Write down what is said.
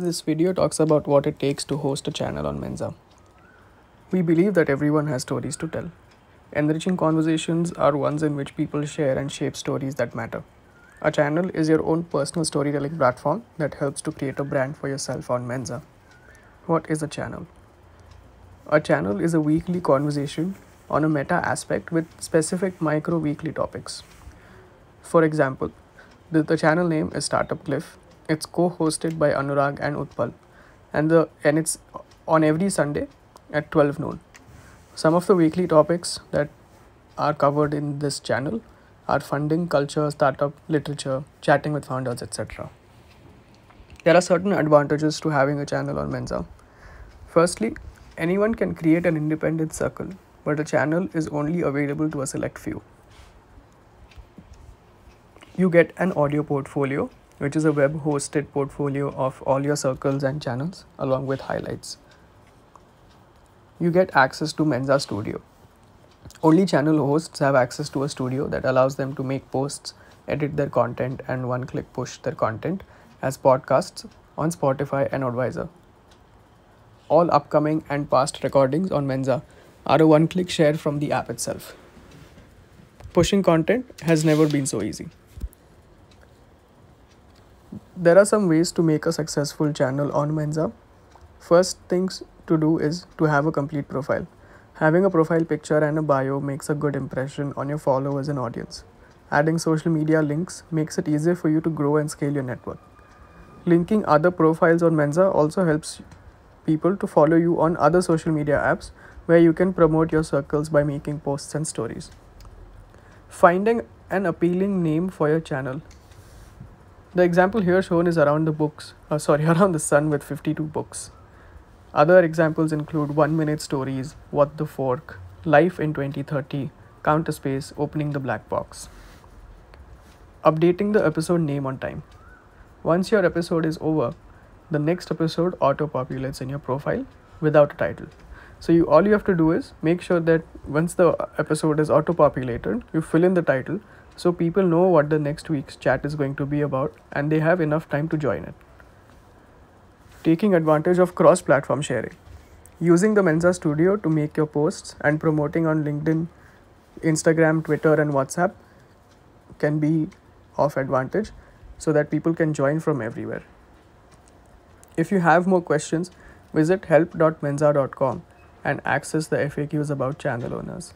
This video talks about what it takes to host a channel on Mentza. We believe that everyone has stories to tell. Enriching conversations are ones in which people share and shape stories that matter. A channel is your own personal storytelling platform that helps to create a brand for yourself on Mentza. What is a channel? A channel is a weekly conversation on a meta aspect with specific micro weekly topics. For example, the, the channel name is Startup Cliff. It's co-hosted by Anurag and Utpal, and the and it's on every Sunday at 12 noon. Some of the weekly topics that are covered in this channel are funding, culture, startup, literature, chatting with founders, etc. There are certain advantages to having a channel on Mentza. Firstly, anyone can create an independent circle, but a channel is only available to a select few you get an audio portfolio, which is a web hosted portfolio of all your circles and channels, along with highlights. You get access to Mentza Studio. Only channel hosts have access to a studio that allows them to make posts, edit their content, and one click push their content as podcasts on Spotify and Advisor. All upcoming and past recordings on Mentza are a one click share from the app itself. Pushing content has never been so easy. There are some ways to make a successful channel on Mentza. First things to do is to have a complete profile. Having a profile picture and a bio makes a good impression on your followers and audience. Adding social media links makes it easier for you to grow and scale your network. Linking other profiles on Mentza also helps people to follow you on other social media apps where you can promote your circles by making posts and stories. Finding an appealing name for your channel the example here shown is around the books, uh, sorry, around the sun with 52 books. Other examples include 1 minute stories, What the Fork, Life in 2030, Counterspace, Opening the Black Box. Updating the episode name on time. Once your episode is over, the next episode auto populates in your profile without a title. So you all you have to do is make sure that once the episode is auto populated, you fill in the title so people know what the next week's chat is going to be about and they have enough time to join it. Taking advantage of cross platform sharing. Using the Mentza Studio to make your posts and promoting on LinkedIn, Instagram, Twitter, and WhatsApp can be of advantage so that people can join from everywhere. If you have more questions, visit help.mentza.com and access the FAQs about channel owners.